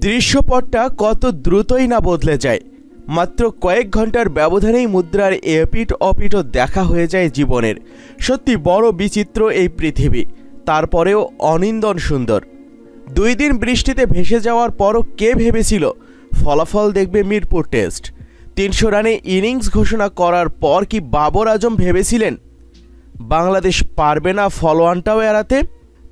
দৃশ্যপটটা কত দ্রুতই না বদলে যায়। মাত্র কয়েক ঘণ্টার ব্যবধানেই মুদ্রার এপিট অপিটও দেখা হয়ে যায় জীবনের। সত্যি বড় বিচিত্র এই পৃথিবী। তারপরেও অনিন্দন সুন্দর। দুই দিন বৃষ্টিতে ভেসে যাওয়ার পরও কে ভেবেছিল? ফলাফল দেখবে মিরপুর টেস্ট। তিনশো রানে ইনিংস ঘোষণা করার পর কি বাবর আজম ভেবেছিলেন? বাংলাদেশ পারবে না ফলোয়ানটাও এড়াতে?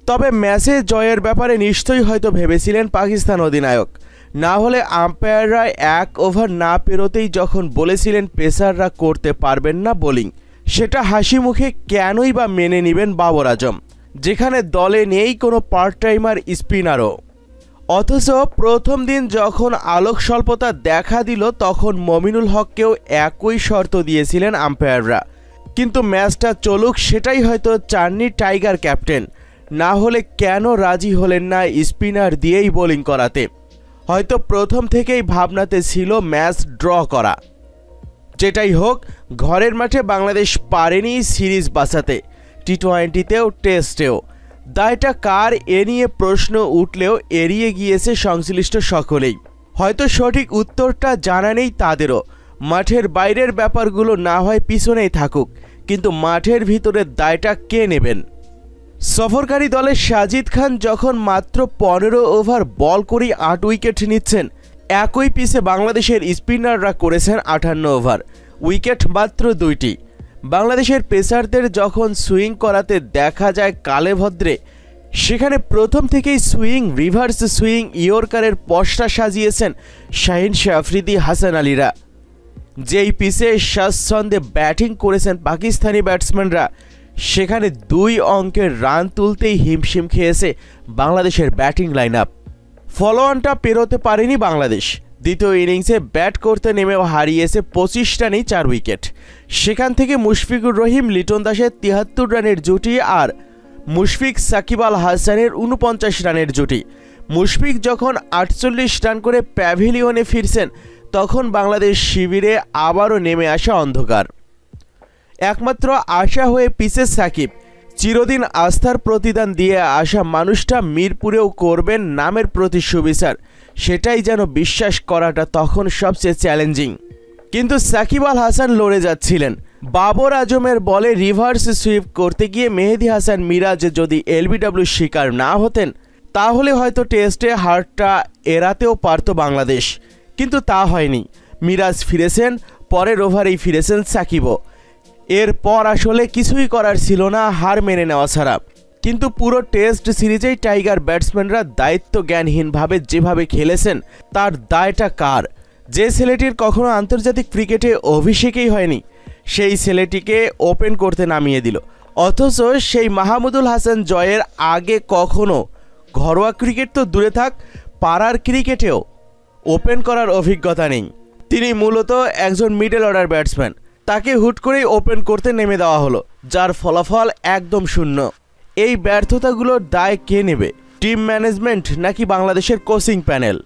তবে ম্যাচে জয়ের ব্যাপারে নিশ্চয়ই হয়তো ভেবেছিলেন পাকিস্তান অধিনায়ক। না হলে আম্পায়াররা এক ওভার না পেরোতেই যখন বলেছিলেন পেসাররা করতে পারবেন না বোলিং, সেটা হাসি মুখে কেনই বা মেনে নেবেন বাবর আজম, যেখানে দলে নেই কোনো পার্ট টাইমার স্পিনারও অথচ প্রথম দিন যখন আলোক স্বল্পতা দেখা দিল, তখন মমিনুল হককেও একই শর্ত দিয়েছিলেন আম্পায়াররা। কিন্তু ম্যাচটা চলুক, সেটাই হয়তো চাননি টাইগার ক্যাপ্টেন। না হলে কেন রাজি হলেন না স্পিনার দিয়েই বোলিং করাতে? হয়তো প্রথম থেকেই ভাবনাতে ছিল ম্যাচ ড্র করা। যেটাই হোক, ঘরের মাঠে বাংলাদেশ পারেনি সিরিজ বাঁচাতে টি টোয়েন্টিতেও টেস্টেও দায়টা কার এ নিয়ে প্রশ্ন উঠলেও এড়িয়ে গিয়েছে সংশ্লিষ্ট সকলেই। হয়তো সঠিক উত্তরটা জানা নেই তাদেরও। মাঠের বাইরের ব্যাপারগুলো না হয় পিছনেই থাকুক, কিন্তু মাঠের ভিতরের দায়টা কে নেবেন? সফরকারী দলের সাজিদ খান যখন মাত্র পনেরো ওভার বল করেই আট উইকেট নিচ্ছেন, একই পিসে বাংলাদেশের স্পিনাররা করেছেন আটান্ন ওভার, উইকেট মাত্র দুইটি। বাংলাদেশের পেসারদের যখন সুইং করাতে দেখা যায় কালে ভদ্রে সেখানে প্রথম থেকেই সুইং, রিভার্স সুইং ইয়র্কারের পশটা সাজিয়েছেন শাহিন শাফরিদি, হাসান আলীরা। যেই পিসে স্বাচ্ছন্দ্যে ব্যাটিং করেছেন পাকিস্তানি ব্যাটসম্যানরা সেখানে দুই অঙ্কের রান তুলতেই হিমশিম খেয়েছে বাংলাদেশের ব্যাটিং লাইন আপ ফলোয়ানটা পেরোতে পারেনি বাংলাদেশ। দ্বিতীয় ইনিংসে ব্যাট করতে নেমেও হারিয়েছে পঁচিশ রানেই চার উইকেট। সেখান থেকে মুশফিকুর রহিম, লিটন দাসের তিয়াত্তর রানের জুটি আর মুশফিক সাকিব আল হাসানের উনপঞ্চাশ রানের জুটি। মুশফিক যখন আটচল্লিশ রান করে প্যাভিলিয়নে ফিরছেন, তখন বাংলাদেশ শিবিরে আবারও নেমে আসা অন্ধকার। একমাত্র আশা হয়ে পিসে সাকিব। চিরদিন আস্থার প্রতিদান দিয়ে আসা মানুষটা মিরপুরেও করবেন নামের প্রতি সুবিচার। সেটাই যেন বিশ্বাস করাটা তখন সবচেয়ে চ্যালেঞ্জিং। কিন্তু সাকিব আল হাসান লড়ে যাচ্ছিলেন। বাবর আজমের বলে রিভার্স সুইপ করতে গিয়ে মেহেদি হাসান মিরাজ যদি এলবিডব্লিউ শিকার না হতেন, তাহলে হয়তো টেস্টে হারটা এড়াতেও পারত বাংলাদেশ। কিন্তু তা হয়নি। মিরাজ ফিরেছেন, পরের ওভারেই ফিরেছেন সাকিবও। এরপর আসলে কিছুই করার ছিল না, হার মেনে নেওয়া ছাড়া। কিন্তু পুরো টেস্ট সিরিজেই টাইগার ব্যাটসম্যানরা দায়িত্ব জ্ঞানহীনভাবে যেভাবে খেলেছেন, তার দায়টা কার? যে ছেলেটির কখনো আন্তর্জাতিক ক্রিকেটে অভিষেকেই হয়নি, সেই ছেলেটিকে ওপেন করতে নামিয়ে দিল। অথচ সেই মাহমুদুল হাসান জয়ের আগে কখনো ঘরোয়া ক্রিকেট তো দূরে থাক, পাড়ার ক্রিকেটেও ওপেন করার অভিজ্ঞতা নেই। তিনি মূলত একজন মিডল অর্ডার ব্যাটসম্যান। তাকে হুট করেই ওপেন করতে নেমে দেওয়া হলো, যার ফলাফল একদম শূন্য। এই ব্যর্থতাগুলোর দায় কে নেবে? টিম ম্যানেজমেন্ট নাকি বাংলাদেশের কোচিং প্যানেল